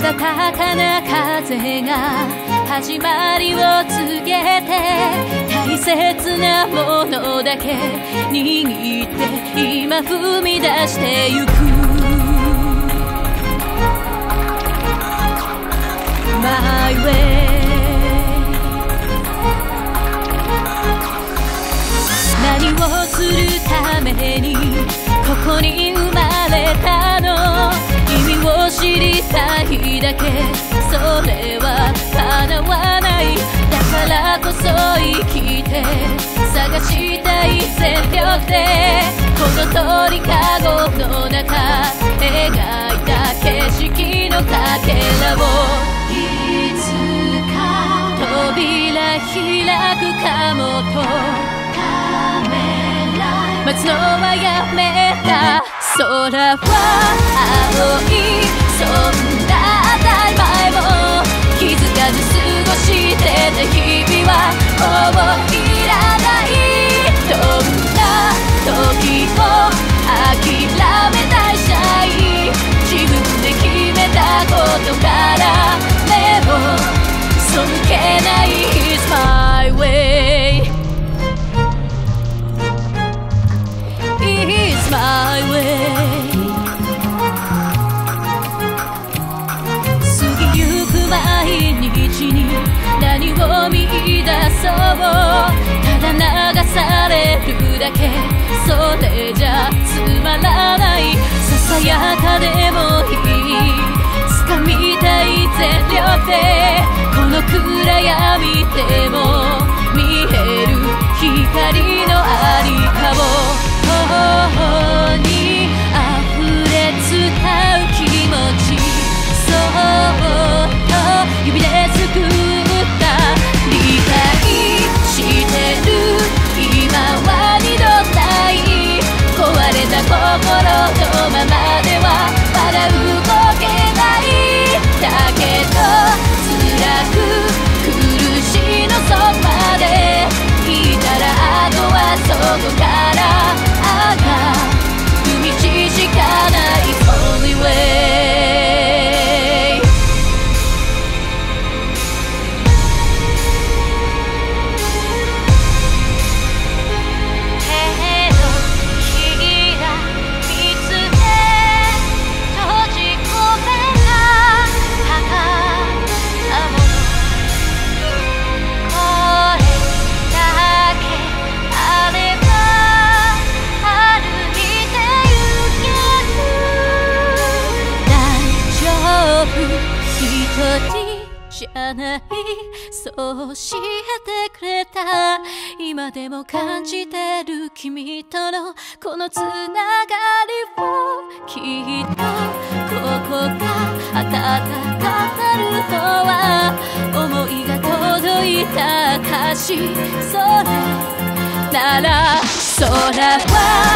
暖かな風が始まりを告げて大切なものだけ握って今踏み出してゆく。こに生まれたの。意味を知りたいだけ。それは叶わない。だからこそ生きて。探したい全力で。この鳥かごの中。描いた景色のかけらを。いつか扉開くかもと。待つのはやめた。空は青い。そんな my way. 過ぎゆく毎日に何を見出そうただ流されるだけそれじゃつまらないささやかでもいい掴みたい全力でこの暗闇じゃないそう教えてくれた今でも感じてる君とのこのつながりをきっとここが温かなるのは思いが届いた証それなら空は